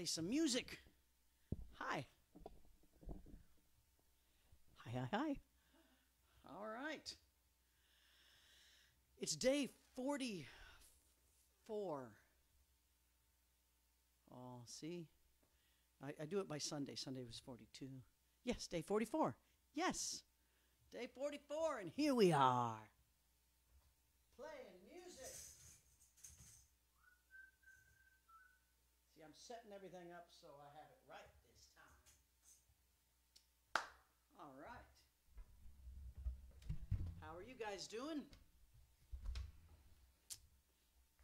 play some music. Hi. Hi, hi, hi. All right. It's day 44. Oh, see? I, I do it by Sunday. Sunday was 42. Yes, day 44. Yes. Day 44, and here we are. Playing music. See, I'm setting everything up so I have it right this time. All right. How are you guys doing?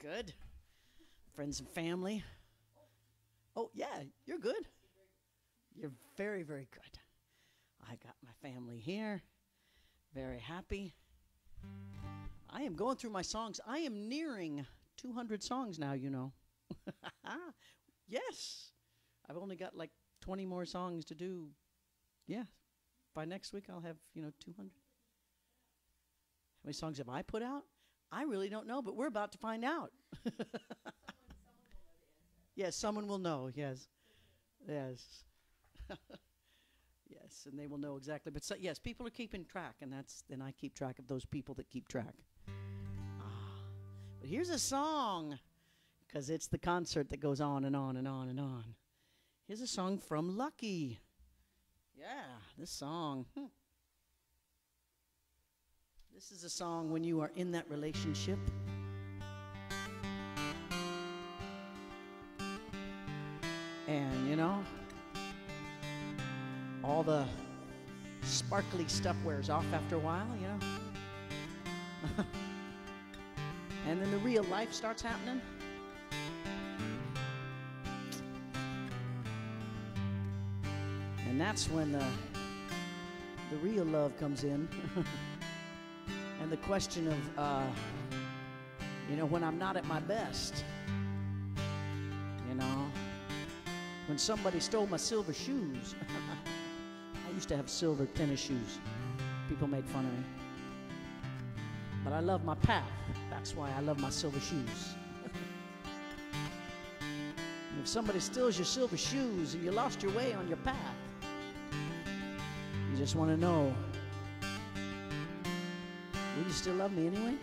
Good. Friends and family. Oh, yeah, you're good. You're very, very good. I got my family here. Very happy. I am going through my songs. I am nearing 200 songs now, you know. yes. I've only got like 20 more songs to do. Yeah. By next week, I'll have, you know, 200. How many songs have I put out? I really don't know, but we're about to find out. yes, someone will know. Yes. Yes. yes, and they will know exactly. But so, yes, people are keeping track, and that's then I keep track of those people that keep track. Ah, but here's a song, because it's the concert that goes on and on and on and on. Here's a song from Lucky. Yeah, this song. Hmm. This is a song when you are in that relationship. And, you know, all the sparkly stuff wears off after a while, you know? and then the real life starts happening. And that's when the, the real love comes in. and the question of, uh, you know, when I'm not at my best, you know, when somebody stole my silver shoes. I used to have silver tennis shoes. People made fun of me. But I love my path. That's why I love my silver shoes. if somebody steals your silver shoes and you lost your way on your path, just want to know will you still love me anyway?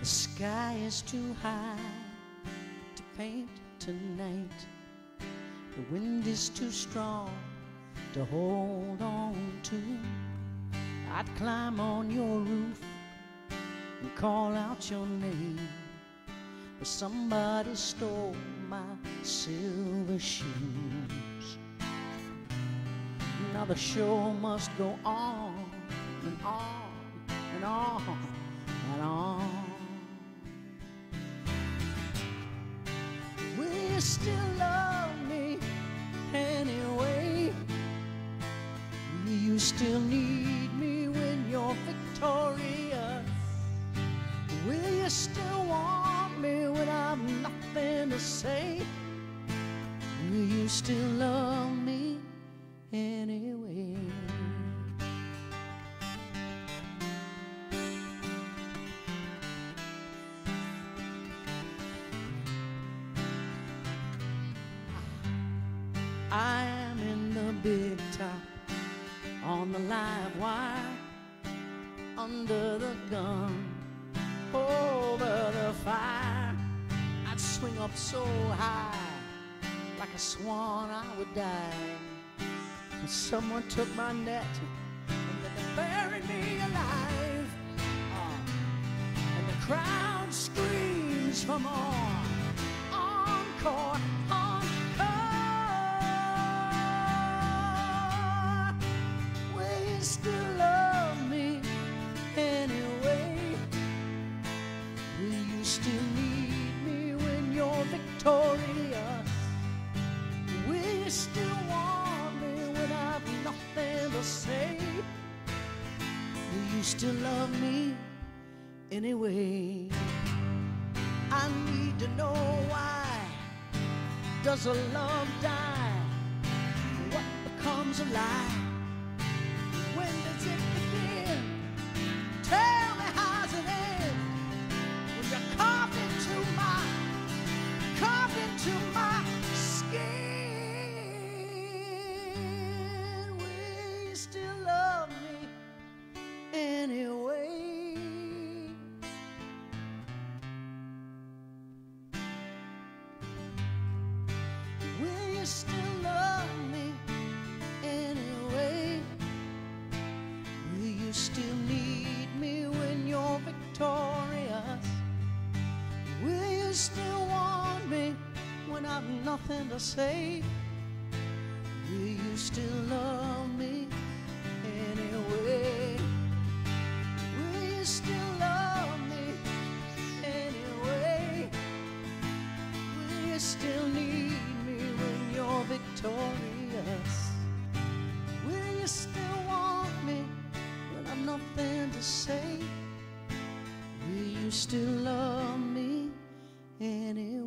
The sky is too high to paint tonight. The wind is too strong to hold on to. I'd climb on your roof and call out your name. But somebody stole my silver shoes. Now the show must go on and on and on and on. Will you still love me anyway? Will you still need me when you're victorious? Will you still say? Will you still love me anyway? I am in the big top on the live wire under the gun up so high like a swan, I would die. But someone took my net and then they buried me alive. Ah, and the crowd screams for more. Still love me anyway? I need to know why does a love die? What the comes alive. Say? Will you still love me anyway? Will you still love me anyway? Will you still need me when you're victorious? Will you still want me when I've nothing to say? Will you still love me anyway?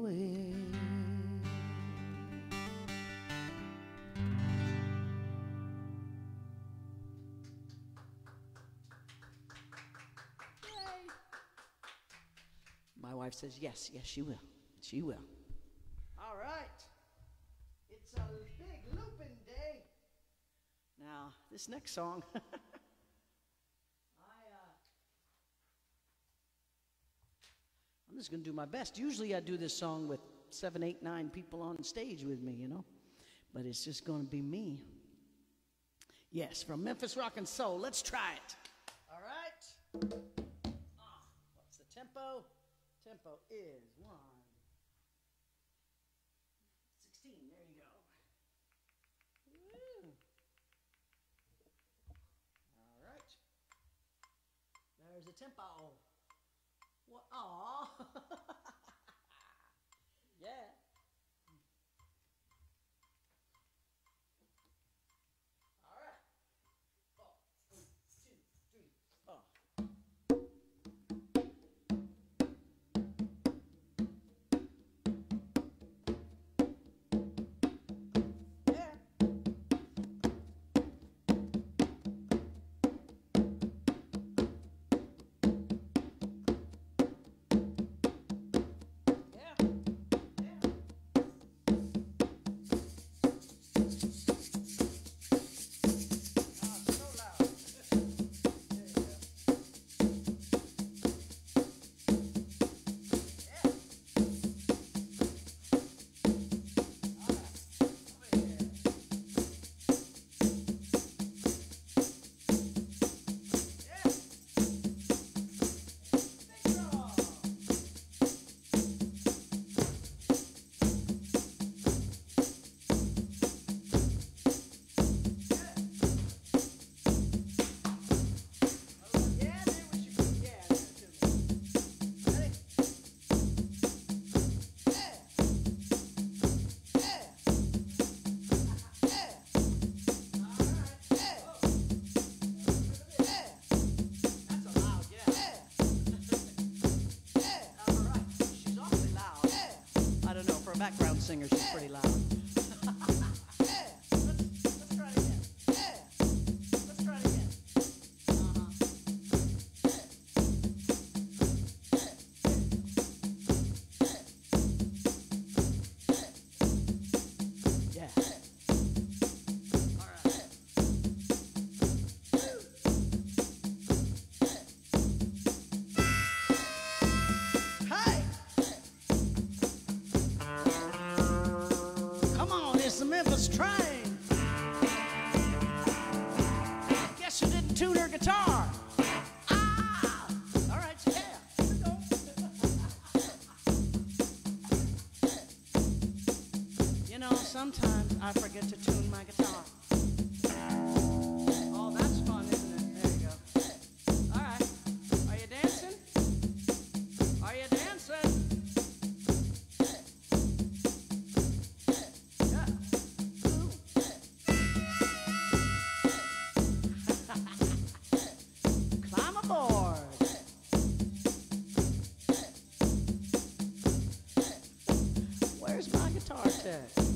Says, yes, yes, she will. She will. All right. It's a big looping day. Now, this next song, I, uh, I'm just going to do my best. Usually I do this song with seven, eight, nine people on stage with me, you know, but it's just going to be me. Yes, from Memphis Rock and Soul. Let's try it. All right. Ah, what's the tempo? Tempo is one. 16, there you go. Woo. All right. There's the tempo. What? Aw. Singer, she's pretty sometimes I forget to tune my guitar. Oh, that's fun, isn't it? There you go. All right. Are you dancing? Are you dancing? Yeah. Climb aboard. Where's my guitar?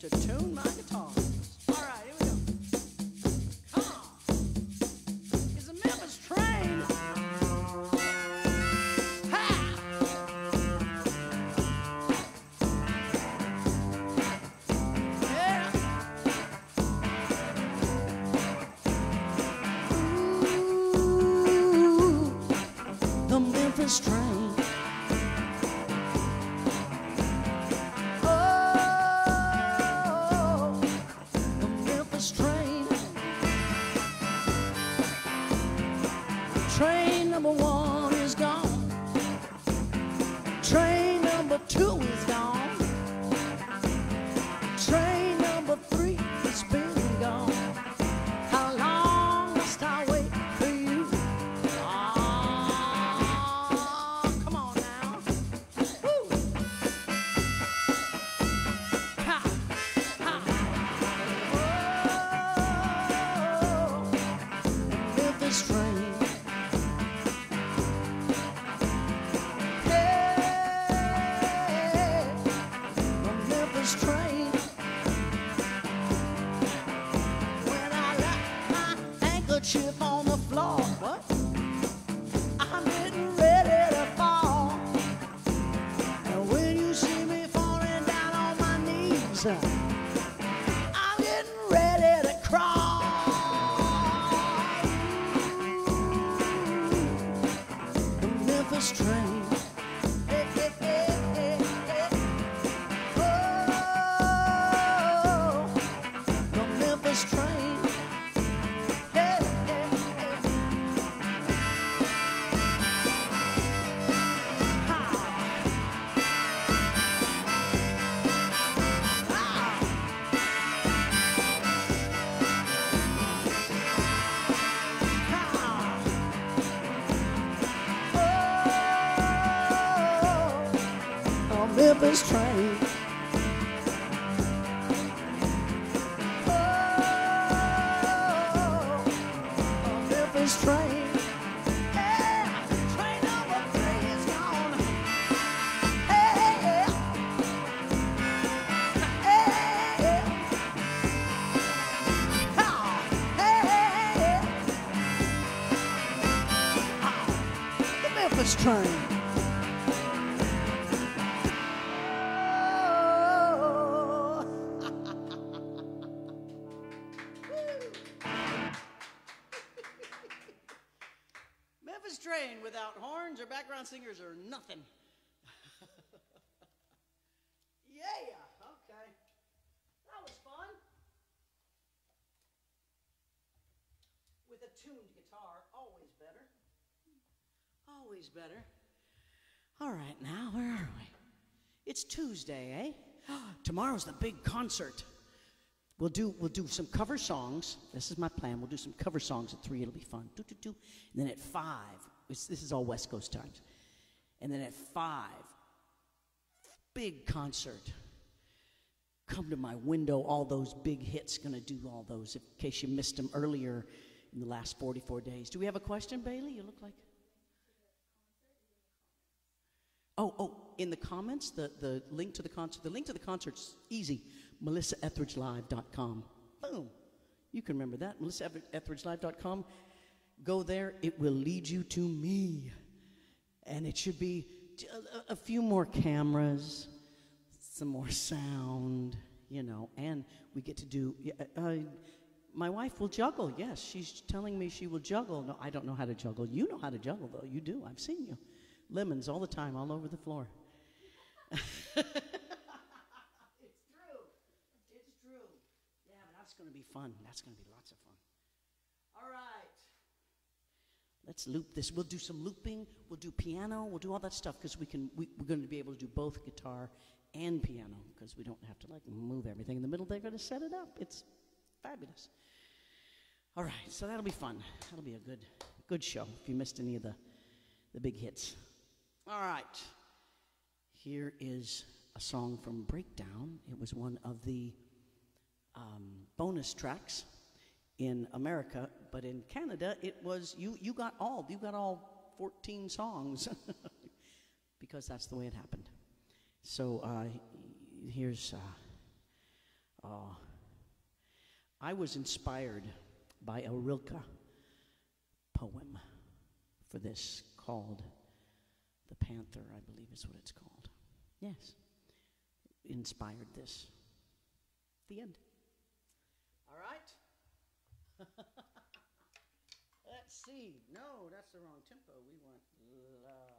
To tune my guitar. Memphis train. Tuned guitar, always better. Always better. All right, now, where are we? It's Tuesday, eh? Tomorrow's the big concert. We'll do we'll do some cover songs. This is my plan. We'll do some cover songs at three. It'll be fun. Do, do, do. And then at five, this is all West Coast times. And then at five, big concert. Come to my window. All those big hits. Gonna do all those. In case you missed them earlier in the last 44 days. Do we have a question, Bailey? You look like. Oh, oh, in the comments, the, the link to the concert, the link to the concert's easy. MelissaEtheridgeLive.com. Boom. You can remember that. MelissaEtheridgeLive.com. Go there, it will lead you to me. And it should be a, a few more cameras, some more sound, you know, and we get to do. Uh, my wife will juggle, yes. She's telling me she will juggle. No, I don't know how to juggle. You know how to juggle, though. You do. I've seen you lemons all the time, all over the floor. it's true. It's true. Yeah, but that's going to be fun. That's going to be lots of fun. All right. Let's loop this. We'll do some looping. We'll do piano. We'll do all that stuff because we can. We, we're going to be able to do both guitar and piano because we don't have to like move everything in the middle. They're going to set it up. It's fabulous. All right, so that'll be fun. That'll be a good, good show. If you missed any of the, the big hits. All right. Here is a song from Breakdown. It was one of the um, bonus tracks in America, but in Canada, it was you. You got all. You got all 14 songs because that's the way it happened. So uh, here's. Uh, uh, I was inspired by a Rilke poem for this called The Panther, I believe is what it's called. Yes. Inspired this. The end. All right? Let's see. No, that's the wrong tempo. We want uh,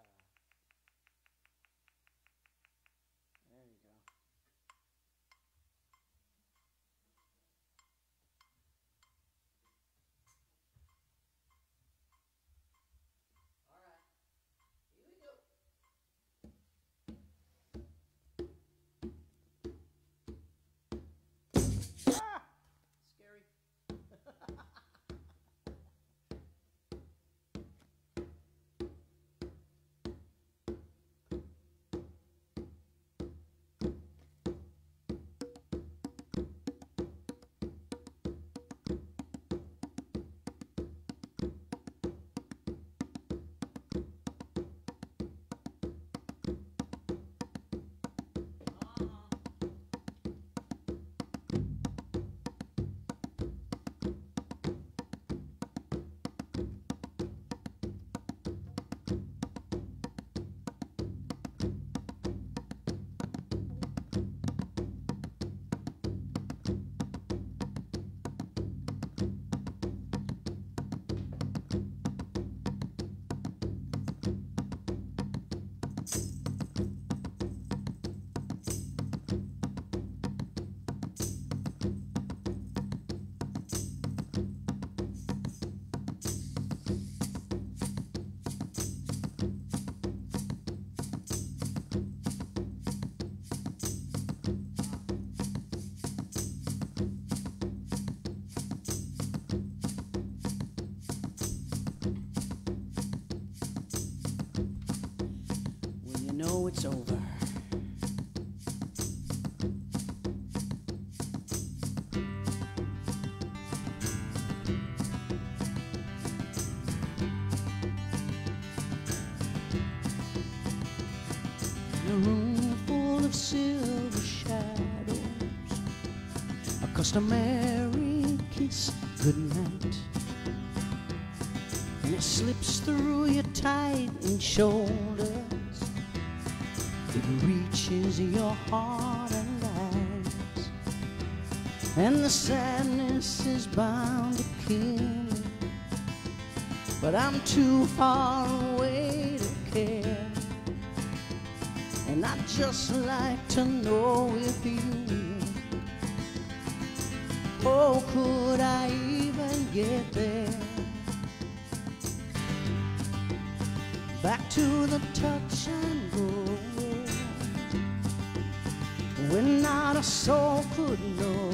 know it's over. A room full of silver shadows, a customary kiss goodnight. And it slips through your tightened shoulders. It reaches your heart and eyes. And the sadness is bound to kill me. But I'm too far away to care. And I'd just like to know if you. Oh, could I even get there? Back to the touch not a soul could know.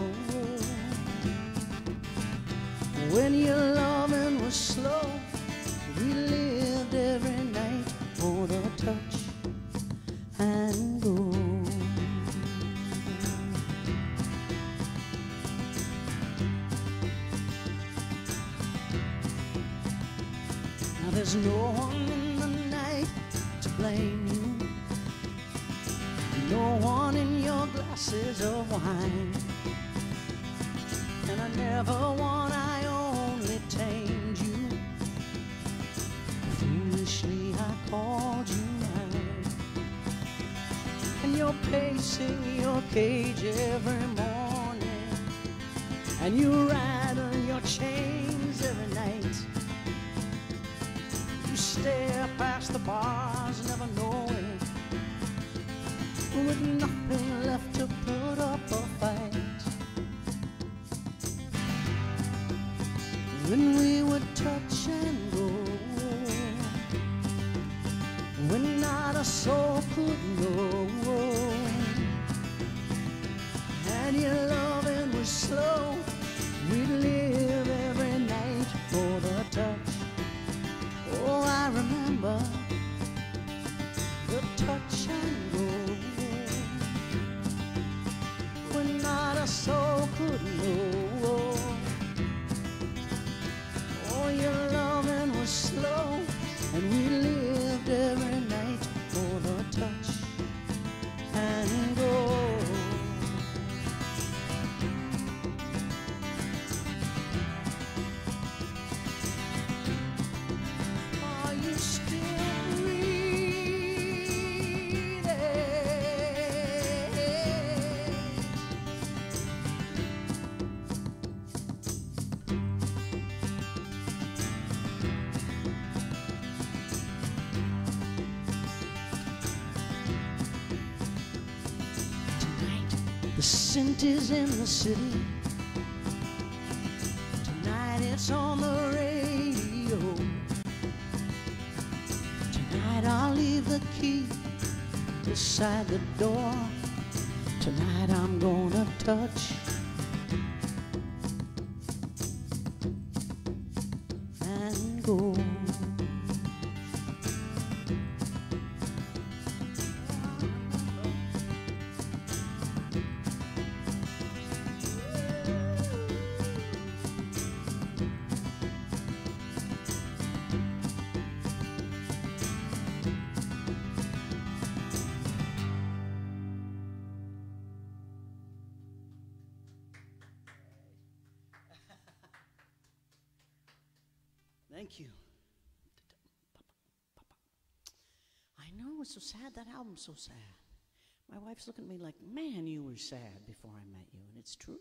When your loving was slow, we lived every night for the touch and go. Now there's no soul could know. And your loving was slow. We'd live every night for the touch. Oh, I remember the touch the scent is in the city. Tonight, it's on the radio. Tonight, I'll leave the key beside the door. Tonight, I'm gonna touch so sad. My wife's looking at me like, man, you were sad before I met you. And it's true.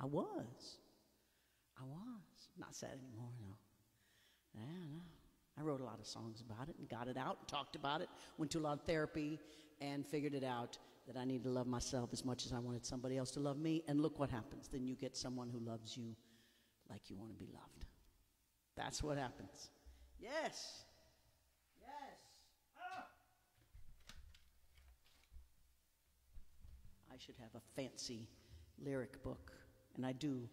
I was. I was. Not sad anymore, no. Yeah, no. I wrote a lot of songs about it and got it out, and talked about it, went to a lot of therapy, and figured it out that I need to love myself as much as I wanted somebody else to love me. And look what happens. Then you get someone who loves you like you want to be loved. That's what happens. Yes. Ah. I should have a fancy lyric book, and I do,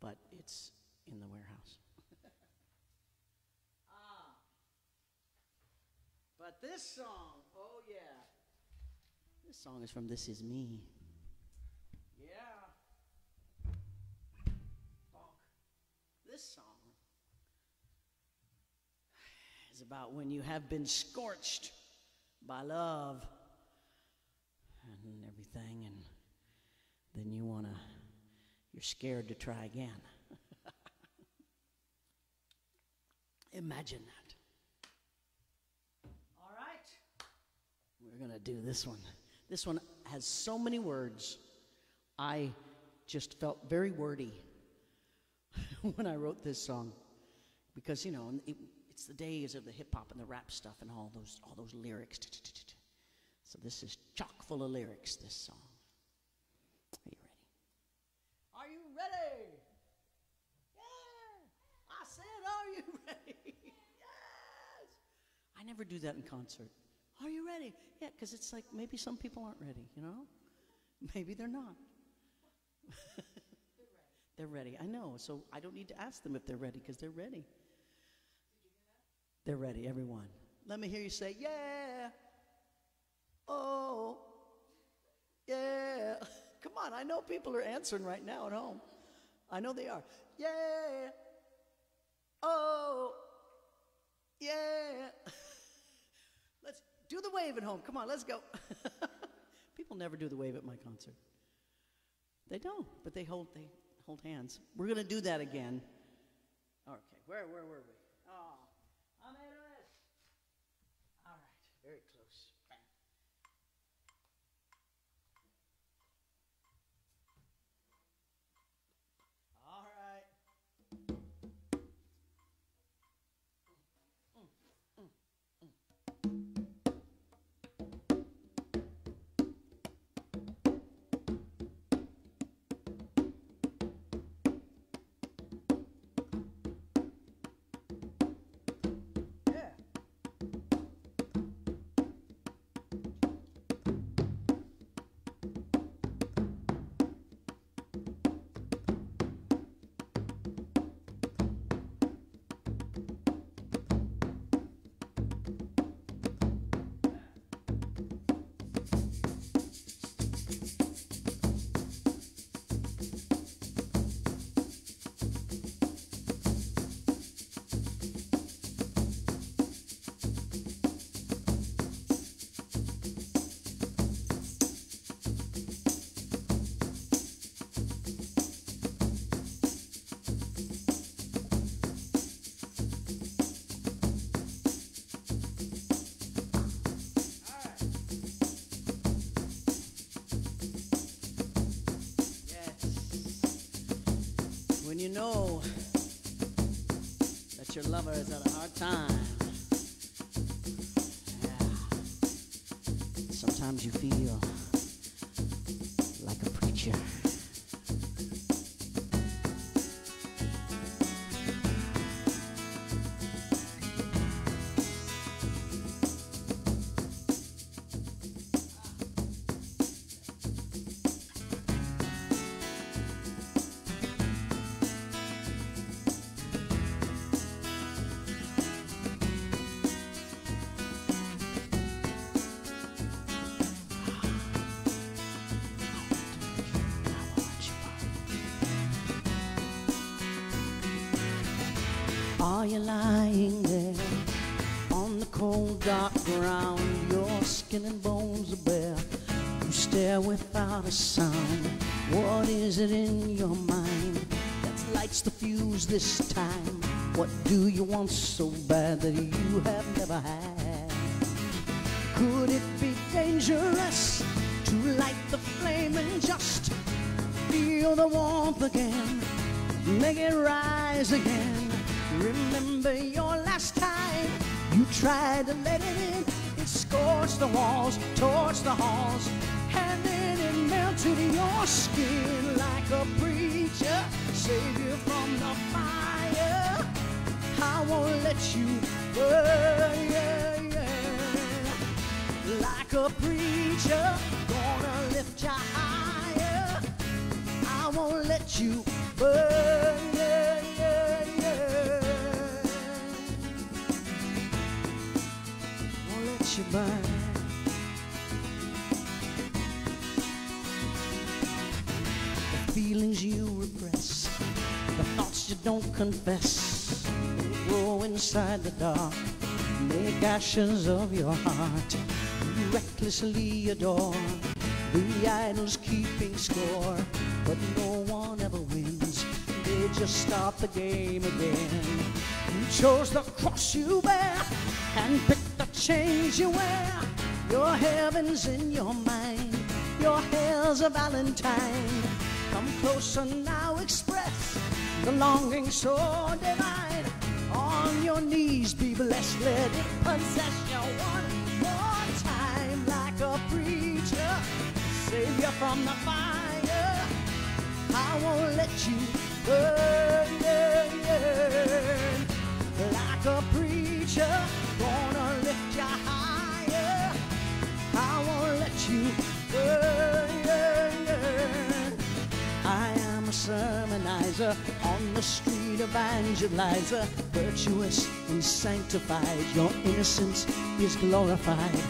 but it's in the warehouse. ah. But this song, oh yeah. This song is from This Is Me. Yeah. This song is about when you have been scorched by love everything, and then you want to, you're scared to try again. Imagine that. All right. We're going to do this one. This one has so many words. I just felt very wordy when I wrote this song because, you know, it, it's the days of the hip hop and the rap stuff and all those, all those lyrics. So this is chock full of lyrics, this song. Are you ready? Are you ready? Yeah! I said, Are you ready? yes! I never do that in concert. Are you ready? Yeah, because it's like maybe some people aren't ready, you know? Maybe they're not. they're ready. I know. So I don't need to ask them if they're ready because they're ready. They're ready, everyone. Let me hear you say, yeah. Oh, yeah. Come on, I know people are answering right now at home. I know they are. Yeah. Oh, yeah. let's do the wave at home. Come on, let's go. people never do the wave at my concert. They don't, but they hold they hold hands. We're gonna do that again. Okay, where where were we? Your lover is at a hard time. Yeah. Sometimes you feel you lying there on the cold dark ground? Your skin and bones are bare. You stare without a sound. What is it in your mind that lights the fuse this time? What do you want so bad that you have never had? Could it be dangerous to light the flame and just feel the warmth again? Make it rise again Remember your last time you tried to let it in. It scorched the walls, torched the halls, and then it melted your skin like a preacher. Save you from the fire. I won't let you burn, yeah, yeah. Like a preacher, gonna lift you higher. I won't let you burn. goodbye. The feelings you repress, the thoughts you don't confess, grow inside the dark, make ashes of your heart. You recklessly adore the idols keeping score, but no one ever wins. They just start the game again. You chose the cross you bear and picked chains you wear. Your heaven's in your mind, your hell's a valentine. Come closer now, express the longing so divine. On your knees, be blessed, let it possess you one more time like a preacher. Save you from the fire. I won't let you burn, burn, burn. like a preacher. Gonna I won't let you burn. I am a sermonizer on the street evangelizer, virtuous and sanctified. Your innocence is glorified.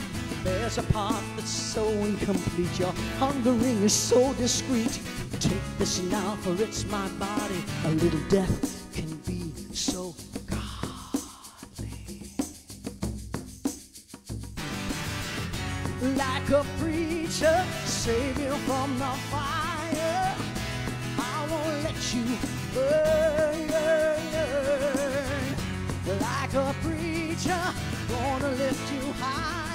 There's a part that's so incomplete. Your hungering is so discreet. Take this now, for it's my body. A little death a preacher, save you from the fire. I won't let you burn, burn, burn. Like a preacher, gonna lift you higher.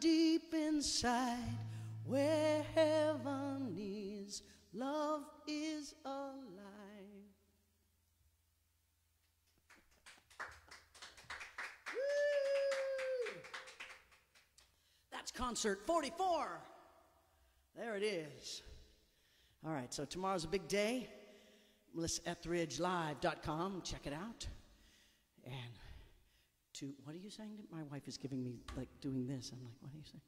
Deep inside where heaven is. Love is alive. That's concert 44. There it is. All right, so tomorrow's a big day. MelissaEtheridgeLive.com. Check it out. And to, what are you saying? My wife is giving me, like, doing this. I'm like, what are you saying?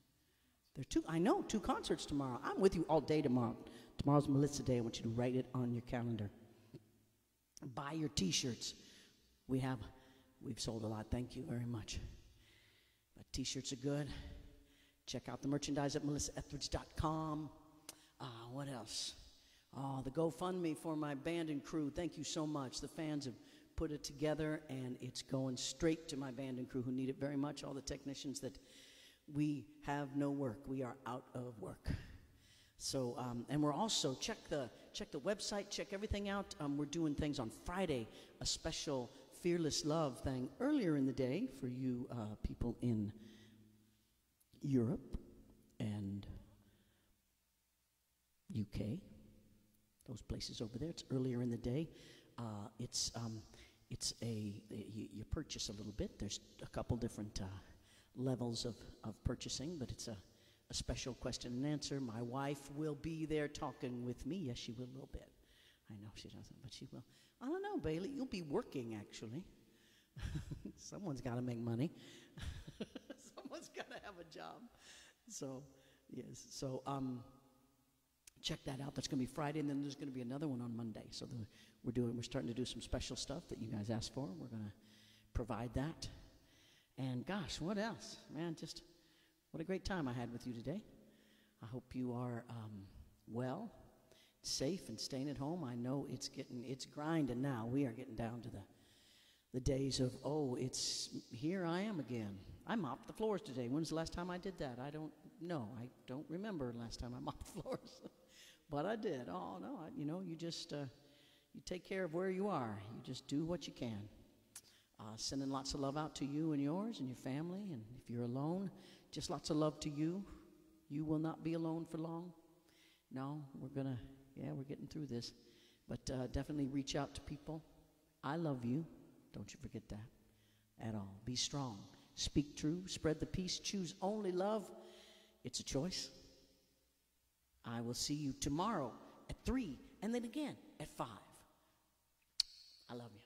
There are two, I know, two concerts tomorrow. I'm with you all day tomorrow. Tomorrow's Melissa Day. I want you to write it on your calendar. Buy your t shirts. We have, we've sold a lot. Thank you very much. But t shirts are good. Check out the merchandise at melissaetheridge.com. Uh, what else? Oh, the GoFundMe for my band and crew. Thank you so much. The fans have put it together, and it's going straight to my band and crew who need it very much. All the technicians that we have no work. We are out of work. So, um, and we're also check the check the website, check everything out. Um, we're doing things on Friday, a special fearless love thing earlier in the day for you uh, people in Europe and UK, those places over there. It's earlier in the day. Uh, it's um, it's a you, you purchase a little bit. There's a couple different uh, levels of, of purchasing, but it's a, a special question and answer. My wife will be there talking with me. Yes, she will a little bit. I know she doesn't, but she will. I don't know, Bailey. You'll be working actually. Someone's got to make money. Someone's got to have a job. So, yes. So, um, check that out. That's going to be Friday, and then there's going to be another one on Monday. So the, we're doing, we're starting to do some special stuff that you guys asked for. We're going to provide that. And gosh, what else, man? Just what a great time I had with you today. I hope you are um, well, safe, and staying at home. I know it's getting, it's grinding now. We are getting down to the the days of oh, it's here I am again. I mopped the floors today. When's the last time I did that? I don't know. I don't remember last time I mopped the floors. But I did. Oh no, I, you know, you just uh, you take care of where you are. You just do what you can. Uh, sending lots of love out to you and yours and your family. And if you're alone, just lots of love to you. You will not be alone for long. No, we're gonna. Yeah, we're getting through this. But uh, definitely reach out to people. I love you. Don't you forget that at all. Be strong. Speak true. Spread the peace. Choose only love. It's a choice. I will see you tomorrow at 3 and then again at 5. I love you.